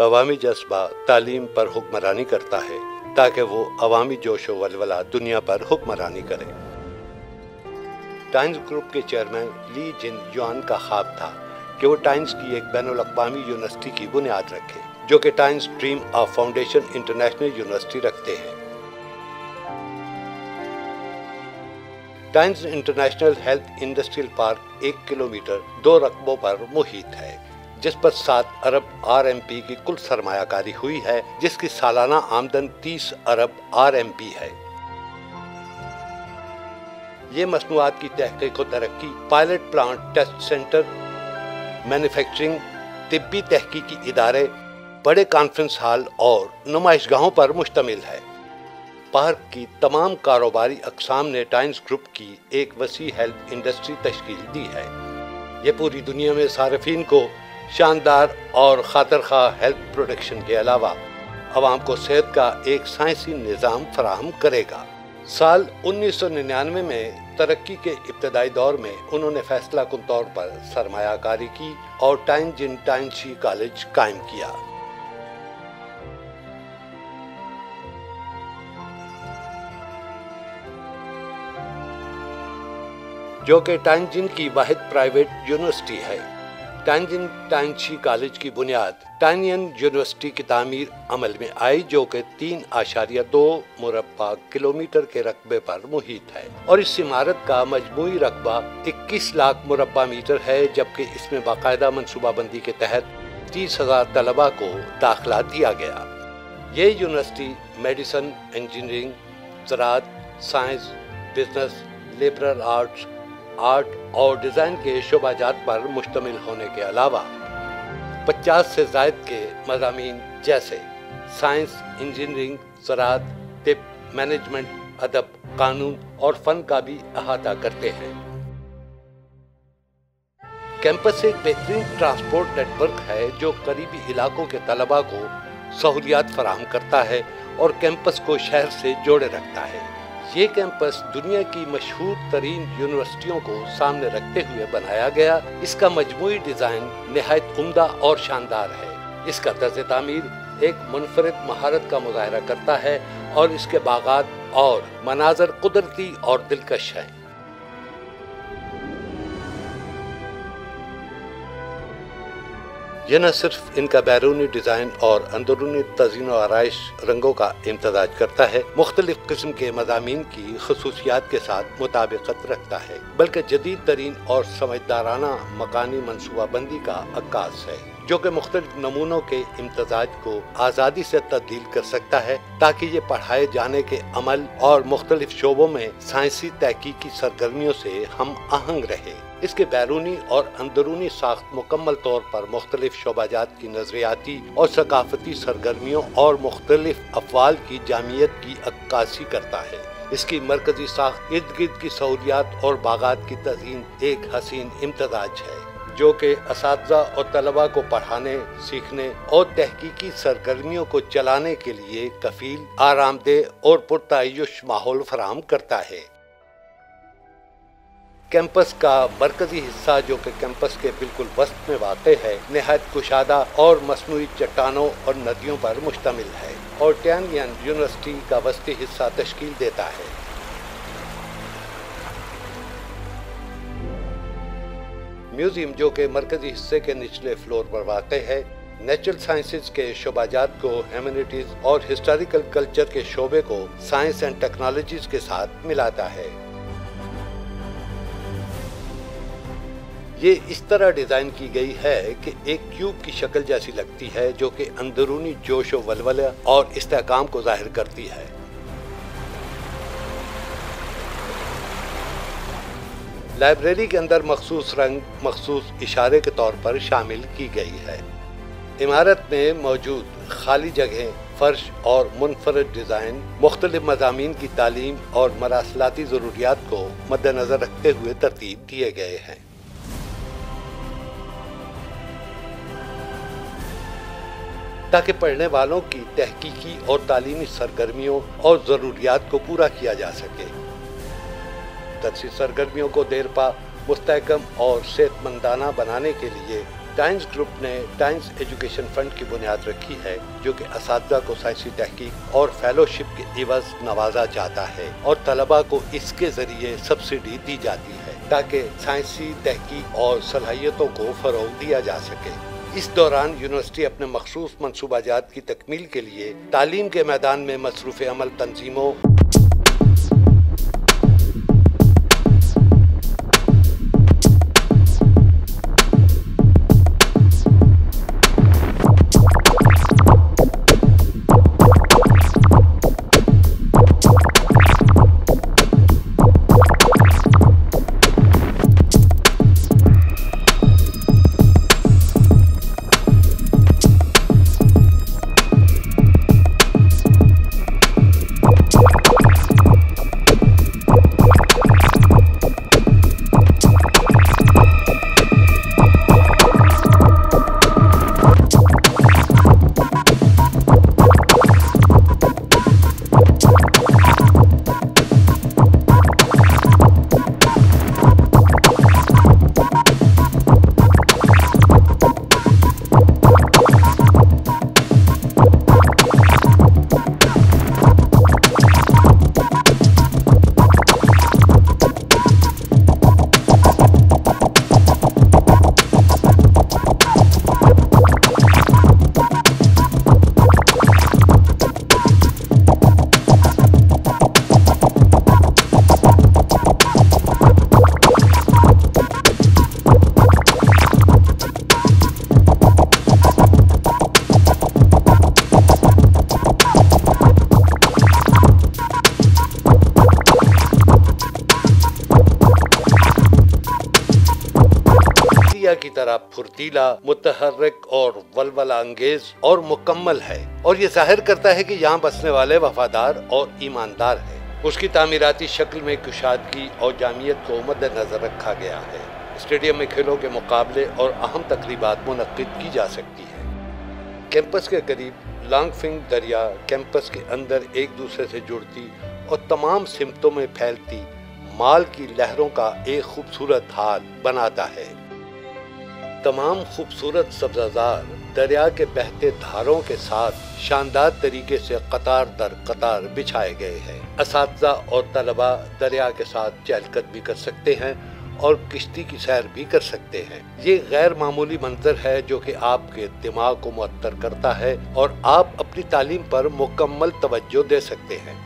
अवामी जज्बा तालीम पर हुक्मरानी करता है, ताकि वो अवामी जोश वलवला दुनिया पर हुक्मरानी करे। टाइम्स ग्रुप के चेयरमैन ली जिन युआन का ख्वाब था कि वो टाइम्स की एक बैन अवी यूनिवर्सिटी की बुनियाद रखे, जो कि Times dream of foundation international university रखते हैं। Times international health industrial park एक किलोमीटर दो रकबों पर मुहित है। जिस पर सात अरब आर एम पी की कुल सरमायाकारी हुई है, जिसकी सालाना आमदन तीस अरब आर एम पी है। ये मसनूआत की तहकीक व तरक्की, pilot plant test centre, manufacturing, तिब्बी तहकीकी इदारे, बड़े कॉन्फ्रेंस हॉल और नुमाइशगाहों पर मुश्तमिल है। पार्क की तमाम कारोबारी अकसाम ने टाइम्स ग्रुप की एक वसी हेल्थ इंडस्ट्री तश्कील दी है। ये पूरी दुनिया में सार्फिन को शानदार और खातर खा हेल्थ प्रोटेक्शन के अलावा आवाम को सेहत का एक साइंसी निज़ाम फराहम करेगा। साल 1999 में तरक्की के इब्तदाई दौर में उन्होंने फैसला कुन तौर पर सरमायाकारी की और टाइन जिन टाइनशी कॉलेज कायम किया। जो कि टाइनजिन की वाहिद प्राइवेट यूनिवर्सिटी है। टाइनजिन टाइनशी कॉलेज की बुनियाद टाइनियन यूनिवर्सिटी की तामीर अमल में आई, जो कि तीन आशारिया दो मुरबा किलोमीटर के रकबे पर मुहित है। और इस इमारत का मजमू रकबा 21 लाख मुरबा मीटर है, जबकि इसमें बाकायदा मनसूबाबंदी के तहत तीस हज़ार तलबा को दाखिला दिया गया। ये university medicine, engineering ज़रात science, business liberal arts art और डिज़ाइन के शोबाजात पर मुश्तमिल होने के अलावा 50 से जायद के मजामी जैसे साइंस, इंजीनियरिंग ज़रात टिप, मैनेजमेंट, अदब, कानून और फ़न का भी अहाता करते हैं। कैंपस एक बेहतरीन ट्रांसपोर्ट नेटवर्क है जो करीबी इलाकों के तलबा को सहूलियात फराहम करता है और कैंपस को शहर से जोड़े रखता है। ये कैंपस दुनिया की मशहूर तरीन यूनिवर्सिटियों को सामने रखते हुए बनाया गया। इसका मजमू डिज़ाइन नहायत उमदा और शानदार है। इसका तर्ज तमीर एक मुनफरद महारत का मुजाहरा करता है और इसके बागात और मनाजर कुदरती और दिलकश हैं। यह न सिर्फ़ इनका बैरूनी डिज़ाइन और अंदरूनी तजीन आरइश रंगों का इम्तजाज करता है, मुख्तलिफ़ किस्म के मजामी की खसूसियात के साथ मुताबिकत रखता है, बल्कि जदीद तरीन और समझदाराना मकानी मनसूबाबंदी का अक्कास है, जो कि मुख्तलिफ़ नमूनों के इम्तजाज को आज़ादी से तब्दील कर सकता है, ताकि ये पढ़ाए जाने के अमल और मुख्तलिफ़ शोबों में साइंसी तहकीकी सरगर्मियों से हम आहंग रहे। इसके बैरूनी और अंदरूनी साख्त मुकम्मल तौर पर मुख्तलिफ़ शोबाजात की नजरियाती और सकाफती सरगर्मियों और मुख्तलिफ़ अफवाल की जामियत की अक्कासी करता है। इसकी मरकजी साख इर्द गिर्द की सहूलियात और बागात की तजीन एक हसीन इम्तजाज है, जो कि इस और तलबा को पढ़ाने, सीखने और तहकीकी सरगर्मियों को चलाने के लिए कफील, आरामदेह और पुरतायुश माहौल फराम करता है। कैंपस का मरकजी हिस्सा जो कि कैंपस के बिल्कुल वस्त में वाक़ है, नहायत कुशादा और मसनू चट्टानों और नदियों पर मुश्तमिल है और टैनियन यूनिवर्सिटी का वस्ती हिस्सा तश्कील देता है। म्यूज़ियम जो कि मरकजी हिस्से के निचले फ्लोर पर वाक़ है, नेचुरल साइंसेज के शोबाजात को, ह्यूमनिटीज़ और हिस्टोरिकल कल्चर के शोबे को साइंस एंड टेक्नोलॉजीज़ के साथ मिलाता है। ये इस तरह डिज़ाइन की गई है कि एक क्यूब की शक्ल जैसी लगती है, जो कि अंदरूनी जोश वलवल और इस्तेकाम को ज़ाहिर करती है। लाइब्रेरी के अंदर मखसूस रंग, मखसूस इशारे के तौर पर शामिल की गई है। इमारत में मौजूद खाली जगह, फर्श और मुनफरद डिज़ाइन, मुख्तलिफ़ मजामी की तालीम और मरासलाती ज़रूरियात को मद्दनज़र रखते हुए तरतीब दिए गए हैं। ताकि पढ़ने वालों की तहकीकी और तालीमी सरगर्मियों और ज़रूरियात को पूरा किया जा सके। तदसी सरगर्मियों को देर पा मुस्तकम और सेहतमंदाना बनाने के लिए टाइम्स ग्रुप ने टाइम्स एजुकेशन फंड की बुनियाद रखी है, जो कि इस को साइंसी तहकीक और फेलोशिप के इवज नवाजा जाता है और तलबा को इसके ज़रिए सब्सिडी दी जाती है, ताकि साइंसी तहकीक और सलाहियतों को फरोग दिया जा सके। इस दौरान यूनिवर्सिटी अपने मखसूस मनसूबाजात की तकमील के लिए तालीम के मैदान में मसरूफ़ अमल तंजीमों दुनिया की तरह फुर्तीला मुतहरक और वलवला अंगेज और मुकम्मल है। और ये ज़ाहिर करता है कि यहाँ बसने वाले वफादार और ईमानदार है। उसकी तामीराती शक्ल में कुशादगी और जामियत को मद्देनजर रखा गया है। स्टेडियम में खेलों के मुकाबले और अहम तकरीबा मुनद की जा सकती है। कैंपस के करीब लांगफिंग दरिया कैंपस के अंदर एक दूसरे से जुड़ती और तमाम सिमतों में फैलती माल की लहरों का एक खूबसूरत हाल बनाता है। तमाम खूबसूरत सब्जाजार दरिया के बहते धारों के साथ शानदार तरीके से कतार दर कतार बिछाए गए हैं। इस और तलबा दरिया के साथ चहलकदमी कर सकते हैं और किश्ती की सैर भी कर सकते हैं। ये गैर मामूली मंजर है जो कि आपके दिमाग को मुअत्तर करता है और आप अपनी तालीम पर मुकम्मल तवज्जो दे सकते हैं।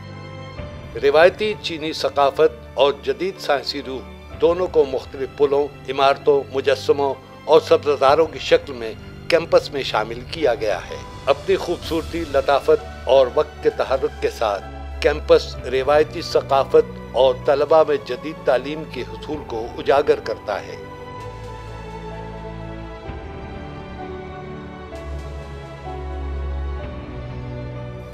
रिवायती चीनी सकाफत और जदीद साइंसी रूह दोनों को मुख्तलिफ़ पुलों, इमारतों मुजस्मों और सब्जारों की शक्ल में कैंपस में शामिल किया गया है। अपनी खूबसूरती, लताफत और वक्त के तहरक के साथ कैंपस रिवायती सकाफत और तलबा में जदीद तालीम के हसूल को उजागर करता है।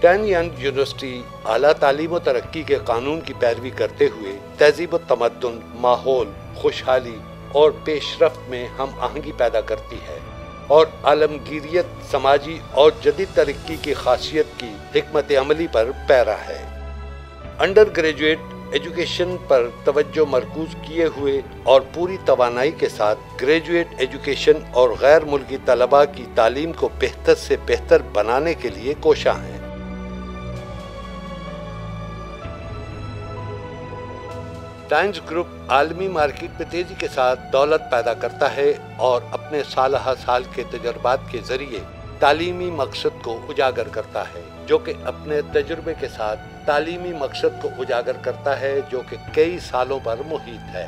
टेन यंग यूनिवर्सिटी आला तालीम तरक्की के कानून की पैरवी करते हुए तहजीब तमदन माहौल, खुशहाली और पेशरफ में हम आहंगी पैदा करती है और आलमगीरियत समाजी और जदीद तरक्की की खासियत की हमत अमली पर पैरा है। अंडर ग्रेजुएट एजुकेशन पर तवज्जो मरकूज किए हुए और पूरी तोानाई के साथ ग्रेजुएट एजुकेशन और गैर मुल्की तलबा की तालीम को बेहतर से बेहतर बनाने के लिए कोशा हैं। टाइम्स ग्रुप आलमी मार्केट में तेज़ी के साथ दौलत पैदा करता है और अपने साल साल के तजर्बात के ज़रिए तालीमी मकसद को उजागर करता है, जो कि अपने तजुर्बे के साथ तालीमी मकसद को उजागर करता है, जो कि कई सालों पर मुहित है।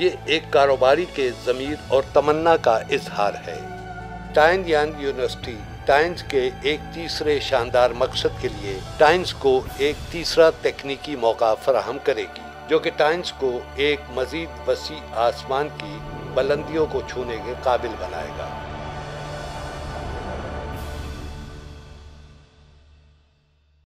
ये एक कारोबारी के ज़मीर और तमन्ना का इजहार है। टाइन यान यूनिवर्सिटी टाइम्स के एक तीसरे शानदार मकसद के लिए टाइम्स को एक तीसरा तकनीकी मौका फराहम करेगी। जो कि टाइम्स को एक मजीद वसी आसमान की बुलंदियों को छूने के काबिल बनाएगा।